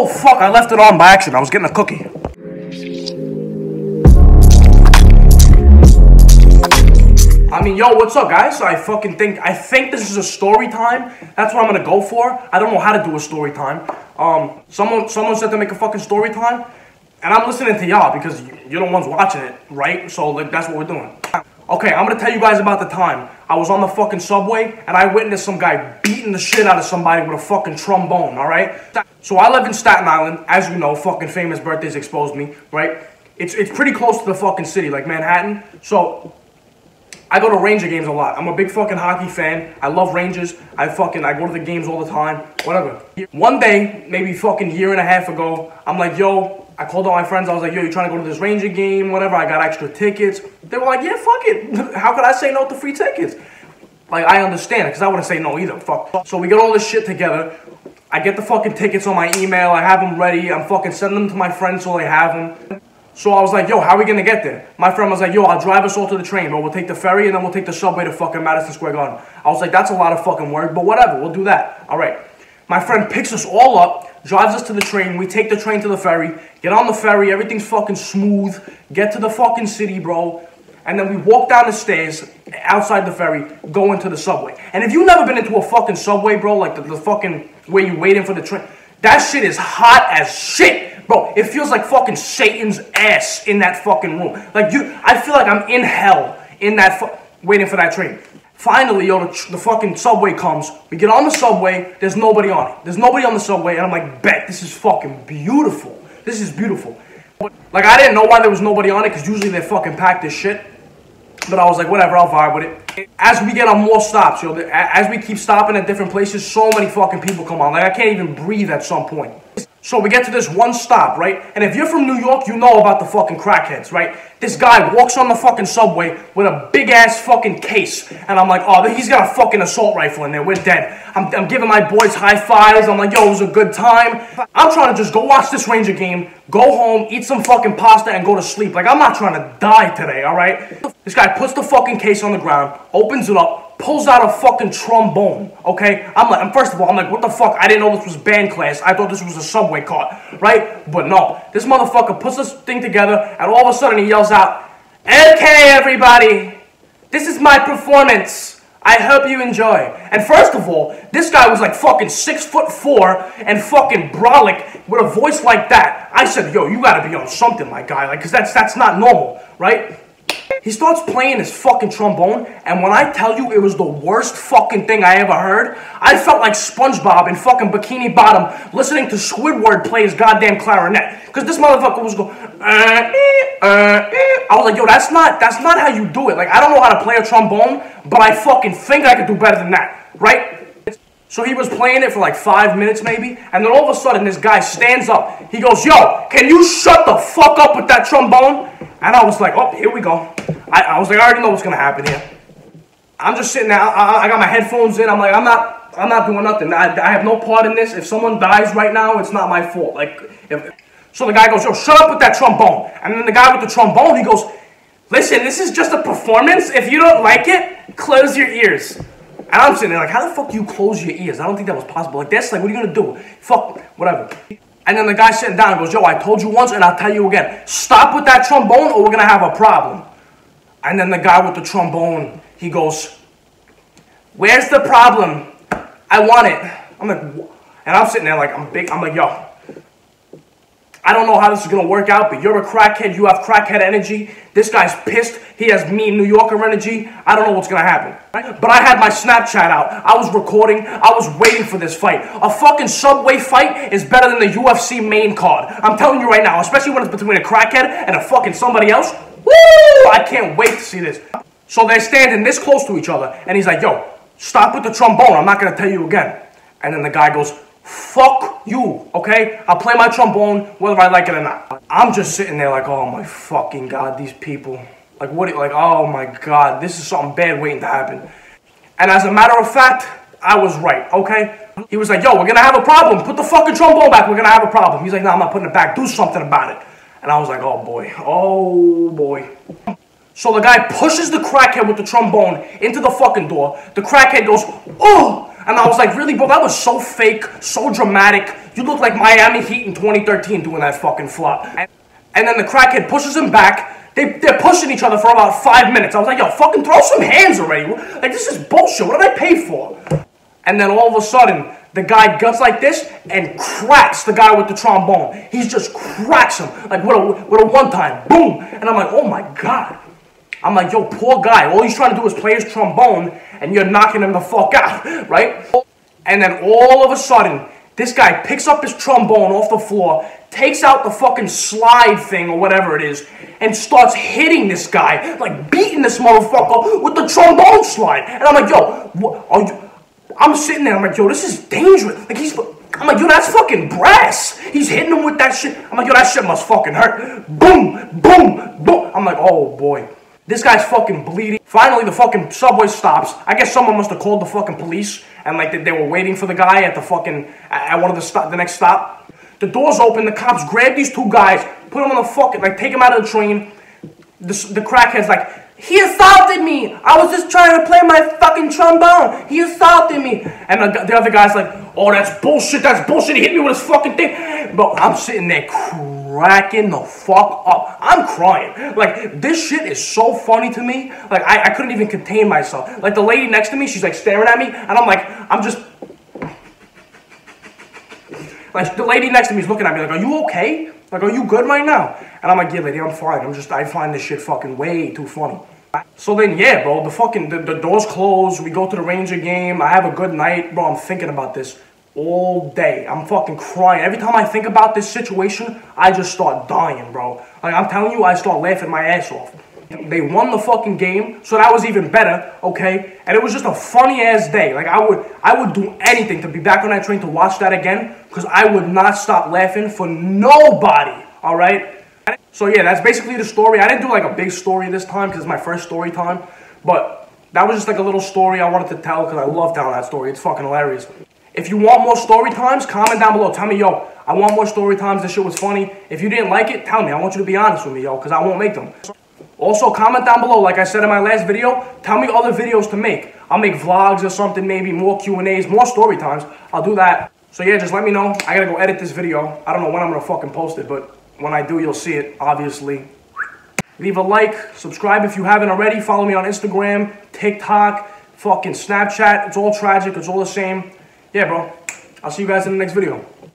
Oh fuck, I left it on by accident. I was getting a cookie. I mean, yo, what's up, guys? I fucking think I think this is a story time. That's what I'm gonna go for. I don't know how to do a story time. Um, someone someone said to make a fucking story time, and I'm listening to y'all because you're the ones watching it, right? So like that's what we're doing. Okay, I'm gonna tell you guys about the time I was on the fucking subway and I witnessed some guy beating the shit out of somebody with a fucking trombone. All right. So I live in Staten Island, as you know. Fucking famous birthdays exposed me, right? It's it's pretty close to the fucking city, like Manhattan. So I go to Ranger games a lot. I'm a big fucking hockey fan. I love Rangers. I fucking I go to the games all the time. Whatever. One day, maybe fucking year and a half ago, I'm like, yo, I called all my friends. I was like, yo, you trying to go to this Ranger game? Whatever. I got extra tickets. They were like, yeah, fuck it. How could I say no to free tickets? Like I understand because I wouldn't say no either. Fuck. So we get all this shit together. I get the fucking tickets on my email. I have them ready. I'm fucking sending them to my friends so they have them. So I was like, yo, how are we gonna get there? My friend was like, yo, I'll drive us all to the train, but we'll take the ferry and then we'll take the subway to fucking Madison Square Garden. I was like, that's a lot of fucking work, but whatever, we'll do that. All right. My friend picks us all up, drives us to the train. We take the train to the ferry, get on the ferry, everything's fucking smooth, get to the fucking city, bro. And then we walk down the stairs outside the ferry, go into the subway. And if you've never been into a fucking subway, bro, like the, the fucking where you waiting for the train, that shit is hot as shit. Bro, it feels like fucking Satan's ass in that fucking room. Like you, I feel like I'm in hell in that fu- waiting for that train. Finally, yo, the, the fucking subway comes. We get on the subway. There's nobody on it. There's nobody on the subway, and I'm like, bet this is fucking beautiful. This is beautiful. Like I didn't know why there was nobody on it, cause usually they fucking packed this shit. But I was like, whatever, I'll vibe with it. As we get on more stops, yo, as we keep stopping at different places, so many fucking people come on. Like I can't even breathe at some point. So we get to this one stop, right? And if you're from New York, you know about the fucking crackheads, right? This guy walks on the fucking subway with a big ass fucking case. And I'm like, oh, he's got a fucking assault rifle in there. We're dead. I'm, I'm giving my boys high fives. I'm like, yo, it was a good time. I'm trying to just go watch this Ranger game, go home, eat some fucking pasta, and go to sleep. Like, I'm not trying to die today, all right? This guy puts the fucking case on the ground, opens it up, pulls out a fucking trombone, okay? I'm like, first of all, I'm like, what the fuck? I didn't know this was band class. I thought this was a subway car, right? But no, this motherfucker puts this thing together, and all of a sudden he yells out, Okay, everybody, this is my performance. I hope you enjoy. And first of all, this guy was like fucking six foot four and fucking brolic with a voice like that. I said, yo, you gotta be on something, my guy, like, cause that's that's not normal, right? He starts playing his fucking trombone, and when I tell you it was the worst fucking thing I ever heard, I felt like SpongeBob in fucking Bikini Bottom listening to Squidward play his goddamn clarinet. Because this motherfucker was going, uh, eh, uh, eh. I was like, yo, that's not, that's not how you do it. Like, I don't know how to play a trombone, but I fucking think I could do better than that, right? So he was playing it for like five minutes maybe, and then all of a sudden this guy stands up. He goes, yo, can you shut the fuck up with that trombone? And I was like, oh, here we go. I, I was like, I already know what's gonna happen here. I'm just sitting there. I, I, got my headphones in. I'm like, I'm not, I'm not doing nothing. I, I have no part in this. If someone dies right now, it's not my fault. Like, if, so the guy goes, yo, shut up with that trombone. And then the guy with the trombone, he goes, listen, this is just a performance. If you don't like it, close your ears. And I'm sitting there like, how the fuck do you close your ears? I don't think that was possible. Like, that's like, what are you gonna do? Fuck, whatever. And then the guy sitting down goes, yo, I told you once and I'll tell you again. Stop with that trombone or we're gonna have a problem. And then the guy with the trombone, he goes, Where's the problem? I want it. I'm like, and I'm sitting there like, I'm big. I'm like, yo, I don't know how this is gonna work out, but you're a crackhead. You have crackhead energy. This guy's pissed. He has mean New Yorker energy. I don't know what's gonna happen. But I had my Snapchat out. I was recording. I was waiting for this fight. A fucking subway fight is better than the UFC main card. I'm telling you right now, especially when it's between a crackhead and a fucking somebody else. Woo! I can't wait to see this. So they're standing this close to each other, and he's like, yo, stop with the trombone. I'm not going to tell you again. And then the guy goes, fuck you, okay? I'll play my trombone whether I like it or not. I'm just sitting there like, oh my fucking God, these people. Like, what, like, oh my God, this is something bad waiting to happen. And as a matter of fact, I was right, okay? He was like, yo, we're gonna have a problem. Put the fucking trombone back. We're gonna have a problem. He's like, no, I'm not putting it back. Do something about it. And I was like, oh boy, oh boy. So the guy pushes the crackhead with the trombone into the fucking door. The crackhead goes, oh! And I was like, really, bro, that was so fake, so dramatic. You look like Miami Heat in 2013 doing that fucking flop. And, then the crackhead pushes him back. They, they're pushing each other for about five minutes. I was like, yo, fucking throw some hands already. Like, this is bullshit. What did I pay for? And then all of a sudden, the guy guts like this and cracks the guy with the trombone. He just cracks him like with a, with a one time. Boom. And I'm like, oh my God. I'm like, yo, poor guy. All he's trying to do is play his trombone and you're knocking him the fuck out, right? And then all of a sudden, this guy picks up his trombone off the floor, takes out the fucking slide thing or whatever it is, and starts hitting this guy, like beating this motherfucker with the trombone slide. And I'm like, yo, what? I'm sitting there, I'm like, yo, this is dangerous. Like, he's, I'm like, yo, that's fucking brass. He's hitting him with that shit. I'm like, yo, that shit must fucking hurt. Boom, boom, boom. I'm like, oh boy. This guy's fucking bleeding. Finally, the fucking subway stops. I guess someone must have called the fucking police and like they, they were waiting for the guy at the fucking at one of the stop, the next stop. The doors open. The cops grab these two guys, put them on the fucking like take them out of the train. The, the crackhead's like, he assaulted me. I was just trying to play my fucking trombone. He assaulted me. And the, the other guy's like, oh, that's bullshit. That's bullshit. He hit me with his fucking thing. But I'm sitting there cracking the fuck up. I'm crying. Like, this shit is so funny to me. Like, I, I couldn't even contain myself. Like, the lady next to me, she's like staring at me. And I'm like, I'm just. Like, the lady next to me is looking at me like, are you okay? Like, are you good right now? And I'm like, yeah, lady, I'm fine. I'm just, I find this shit fucking way too funny. So then, yeah, bro, the fucking, the, the doors close. We go to the Ranger game. I have a good night. Bro, I'm thinking about this all day. I'm fucking crying. Every time I think about this situation, I just start dying, bro. Like, I'm telling you, I start laughing my ass off. They won the fucking game, so that was even better, okay? And it was just a funny ass day. Like I would I would do anything to be back on that train to watch that again, because I would not stop laughing for nobody. Alright? So yeah, that's basically the story. I didn't do like a big story this time because it's my first story time. But that was just like a little story I wanted to tell because I love telling that story. It's fucking hilarious. If you want more story times, comment down below. Tell me, yo, I want more story times. This shit was funny. If you didn't like it, tell me. I want you to be honest with me, yo, because I won't make them. Also, comment down below, like I said in my last video, tell me other videos to make. I'll make vlogs or something, maybe more Q&As, more story times. I'll do that. So yeah, just let me know. I gotta go edit this video. I don't know when I'm gonna fucking post it, but when I do, you'll see it, obviously. Leave a like, subscribe if you haven't already. Follow me on Instagram, TikTok, fucking Snapchat. It's all Trvgiic, it's all the same. Yeah, bro. I'll see you guys in the next video.